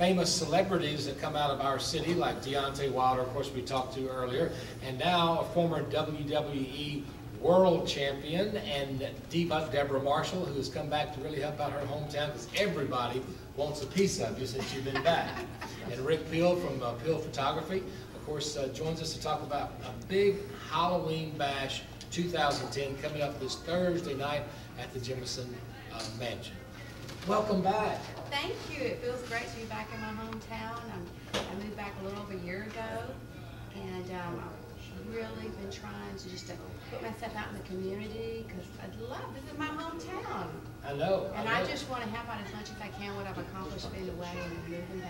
famous celebrities that come out of our city, like Deontay Wilder, of course, we talked to earlier, and now a former WWE world champion, and Diva Debra Marshall, who has come back to really help out her hometown, because everybody wants a piece of you since you've been back. And Rick Piel from uh, Piel Photography, of course, uh, joins us to talk about a big Halloween bash 2010 coming up this Thursday night at the Jemison uh, Mansion. Welcome back. Thank you. It feels great to be back in my hometown. I'm, I moved back a little over a year ago, and um, I've really been trying to just to put myself out in the community because I love this is my hometown, I know. and know. I just want to help out as much as I can what I've accomplished being away and moving back,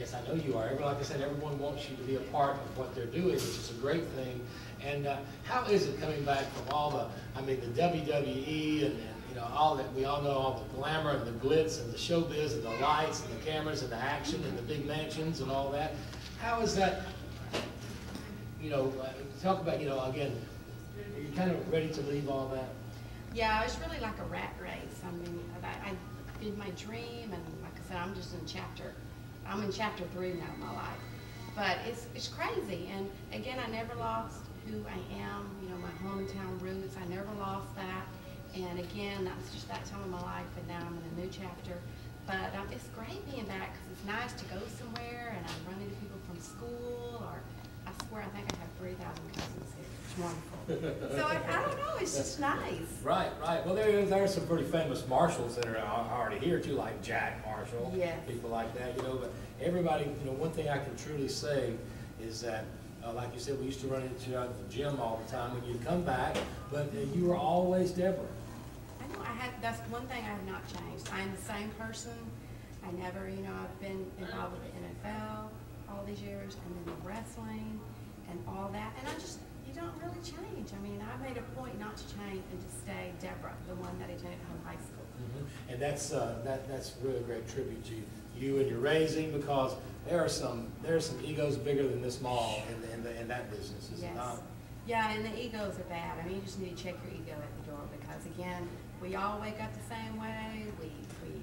Yes, I know you are. Like I said, everyone wants you to be a part of what they're doing, which is a great thing. And uh, how is it coming back from all the, I mean, the WWE and, and, you know, all that, we all know all the glamour and the glitz and the showbiz and the lights and the cameras and the action and the big mansions and all that. How is that, you know, uh, talk about, you know, again, are you kind of ready to leave all that? Yeah, it's really like a rat race. I mean, I, I did my dream, and like I said, I'm just in chapter, I'm in chapter three now of my life. But it's, it's crazy, and again, I never lost who I am, you know, my hometown roots, I never lost that. And again, that's just that time of my life, and now I'm in a new chapter. But um, it's great being back, because it's nice to go somewhere, and I run into people from school, or Swear, I think I have three thousand cousins here. It's wonderful. So I, I don't know, it's just nice. Right, right. Well, there, there are some pretty famous marshals that are al- already here too, like Jack Marshall. Yes. People like that, you know, but everybody, you know, one thing I can truly say is that, uh, like you said, we used to run into you at the gym all the time when you'd come back, but uh, you were always Debra. I know, I have, that's one thing I have not changed. I'm the same person. I never, you know, I've been involved with the NFL all these years, and then the wrestling and all that, and I just, you don't really change. I mean, I made a point not to change and to stay Debra, the one that attended home high school. And that's, uh, that, that's really a great tribute to you and your raising, because there are some, there are some egos bigger than this mall in, the- in, the- in that business, is it not? Yeah, and the egos are bad. I mean, you just need to check your ego at the door because again, we all wake up the same way. We, we,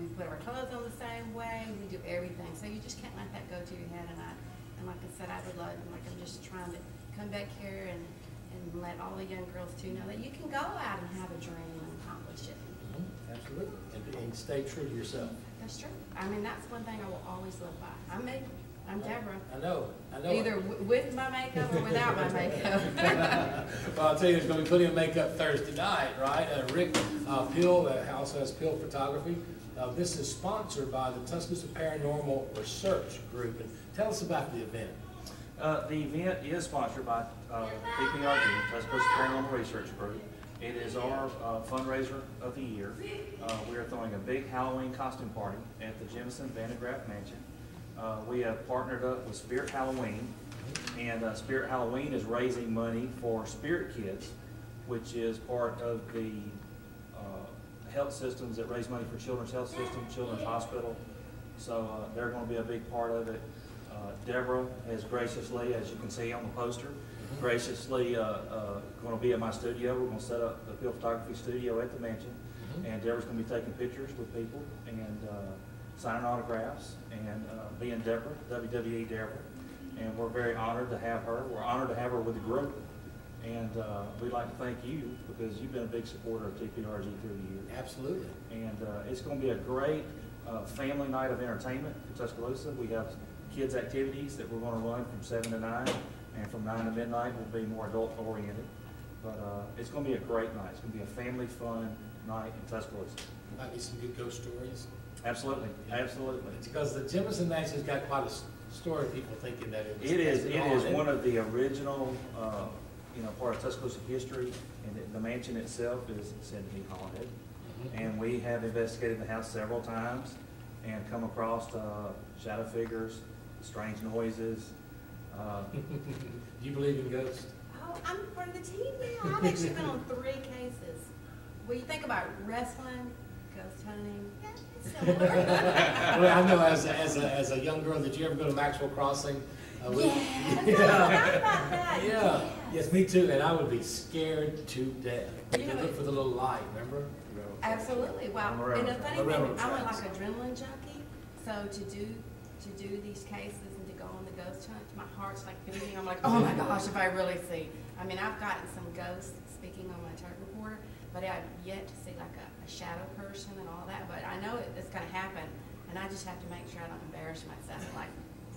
we put our clothes on the same way. We do everything. So you just can't let that go to your head. And I, and like I said, I would love, like I'm just trying to come back here and, and let all the young girls too know that you can go out and have a dream and accomplish it. Mhm, Absolutely. And, and stay true to yourself. That's true. I mean, that's one thing I will always live by. I'm me. I'm Debra. I know, I know. Either w- with my makeup or without my makeup. Well, I'll tell you, there's gonna be plenty of makeup Thursday night, right? Uh, Rick, uh, Piel, that also has Piel Photography. Uh, this is sponsored by the Tuscaloosa Paranormal Research Group. And tell us about the event. Uh, the event is sponsored by, uh, TPRG, Tuscaloosa Paranormal Research Group. It is our uh, fundraiser of the year. Uh, we are throwing a big Halloween costume party at the Jemison Van de Graaff Mansion. Uh, we have partnered up with Spirit Halloween, and, uh, Spirit Halloween is raising money for Spirit Kids, which is part of the, health systems that raise money for Children's Health System, Children's Hospital. So, uh, they're gonna be a big part of it. Uh, Debra has graciously, as you can see on the poster, graciously, uh, uh, gonna be at my studio. We're gonna set up the Piel photography studio at the mansion. Mhm. And Debra's gonna be taking pictures with people and, uh, signing autographs and, uh, being Debra, WWE Debra. And we're very honored to have her. We're honored to have her with the group. And, uh, we'd like to thank you because you've been a big supporter of TPRG through the years. Absolutely. And uh, it's going to be a great uh, family night of entertainment for Tuscaloosa. We have kids' activities that we're going to run from seven to nine, and from nine to midnight will be more adult-oriented. But uh, it's going to be a great night. It's going to be a family fun night in Tuscaloosa. Might be some good ghost stories. Absolutely, absolutely. It's because the Jemison Mansion's got quite a story, people thinking that it was. It is, it is one of the original, uh, you know, part of Tuscaloosa history, and the- the mansion itself is said to be haunted. Mhm. And we have investigated the house several times and come across uh, shadow figures, strange noises. uh, Do you believe in ghosts? Oh, I'm part of the team now. I've actually been on three cases. When you think about wrestling, ghost hunting, yeah, it's similar. Well, I know as, a- as a, as a young girl, did you ever go to Maxwell Crossing? With- Yeah, I forgot about that. Yeah, yes, me too, and I would be scared to death. You You know, look for the little light, remember? Absolutely, wow. On And the funny thing, I'm like adrenaline junkie, so to do, to do these cases and to go on the ghost hunt, my heart's like beating, I'm like, oh my gosh, if I really see. I mean, I've gotten some ghosts speaking on my turkey reporter, but I've yet to see like a, a shadow person and all that, but I know it- it's gonna happen, and I just have to make sure I don't embarrass myself, like,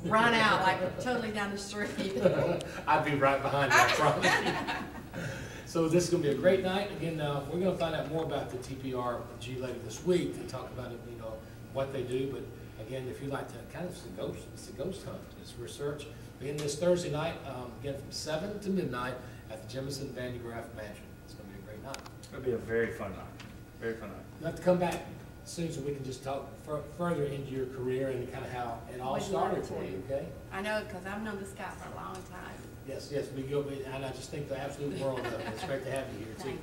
run out, like, totally down the street. I'd be right behind you, I promise you. So this is gonna be a great night. Again, uh, we're gonna find out more about the TPRG later this week to talk about it, you know, what they do. But again, if you like to, kind of, it's a ghost, it's a ghost hunt, it's research. Begin this Thursday night, um, again, from seven to midnight at the Jemison Van de Graaff Mansion. It's gonna be a great night. It's gonna be a very fun night, very fun night. You have to come back soon so we can just talk fur- further into your career and kind of how it all Would started for you, okay? I know, because I've known this guy for a long time. Yes, yes, we go, and I just think the absolute world of it. It's great to have you here, too. You.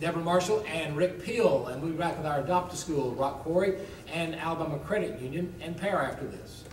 Debra Marshall and Rick Piel, and we'll be back with our adopt-a-school, Rock Quarry, and Alabama Credit Union, and Pear after this.